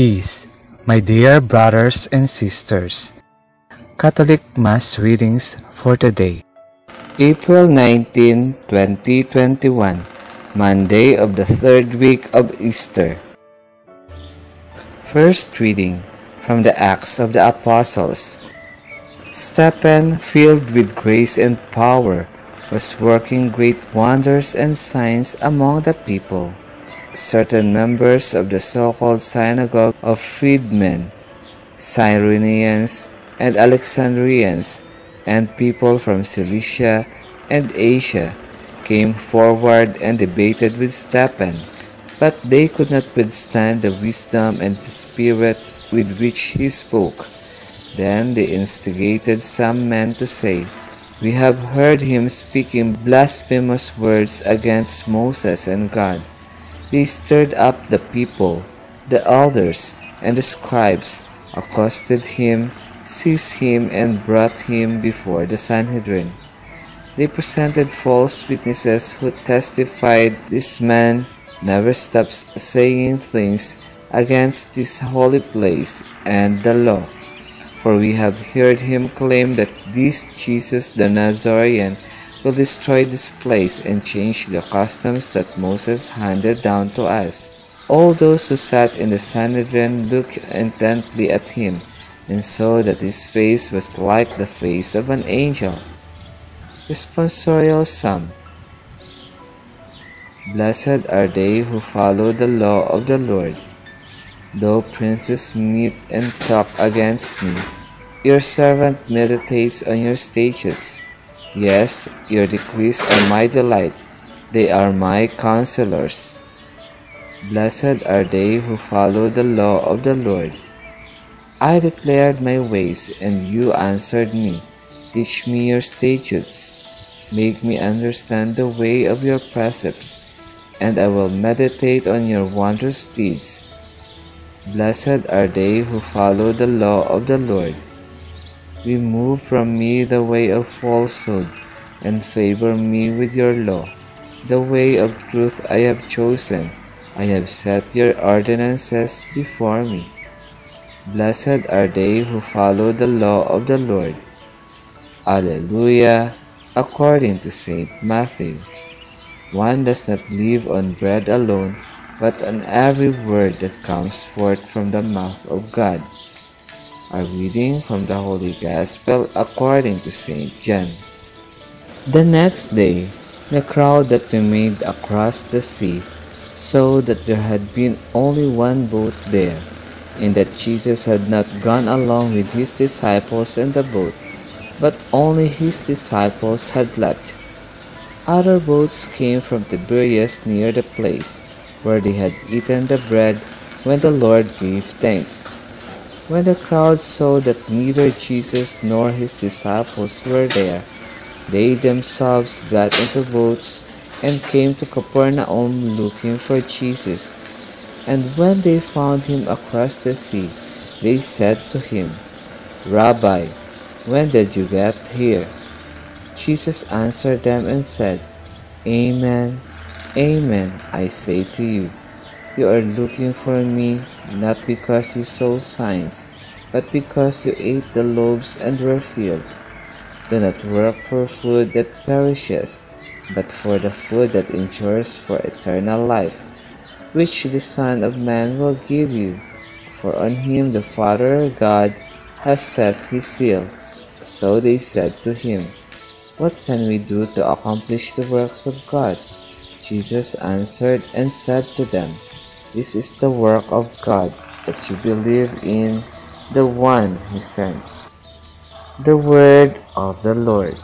Peace, my dear brothers and sisters. Catholic Mass readings for today. April 19, 2021, Monday of the third week of Easter. First reading from the Acts of the Apostles. Stephen, filled with grace and power, was working great wonders and signs among the people. Certain members of the so-called synagogue of freedmen, Cyrenians, and Alexandrians, and people from Cilicia and Asia came forward and debated with Stephen, but they could not withstand the wisdom and the spirit with which he spoke. Then they instigated some men to say, We have heard him speaking blasphemous words against Moses and God. They stirred up the people, the elders, and the scribes, accosted him, seized him, and brought him before the Sanhedrin. They presented false witnesses who testified this man never stops saying things against this holy place and the law. For we have heard him claim that this Jesus the Nazarene will destroy this place and change the customs that Moses handed down to us. All those who sat in the Sanhedrin looked intently at him and saw that his face was like the face of an angel. Responsorial Psalm Blessed are they who follow the law of the Lord. Though princes meet and talk against me, your servant meditates on your statutes. Yes, your decrees are my delight. They are my counselors. Blessed are they who follow the law of the Lord. I declared my ways, and you answered me. Teach me your statutes. Make me understand the way of your precepts, and I will meditate on your wondrous deeds. Blessed are they who follow the law of the Lord. Remove from me the way of falsehood, and favor me with your law. The way of truth I have chosen. I have set your ordinances before me. Blessed are they who follow the law of the Lord. Alleluia, according to St. Matthew. One does not live on bread alone, but on every word that comes forth from the mouth of God. A reading from the Holy Gospel according to St. John. The next day, the crowd that remained across the sea saw that there had been only one boat there, and that Jesus had not gone along with his disciples in the boat, but only his disciples had left. Other boats came from Tiberias near the place where they had eaten the bread when the Lord gave thanks. When the crowd saw that neither Jesus nor his disciples were there, they themselves got into boats and came to Capernaum looking for Jesus. And when they found him across the sea, they said to him, Rabbi, when did you get here? Jesus answered them and said, Amen, Amen, I say to you, you are looking for me not because you saw signs, but because you ate the loaves and were filled. Do not work for food that perishes, but for the food that endures for eternal life, which the Son of Man will give you, for on him the Father God has set his seal. So they said to him, What can we do to accomplish the works of God? Jesus answered and said to them, This is the work of God, that you believe in the one he sent. The word of the Lord.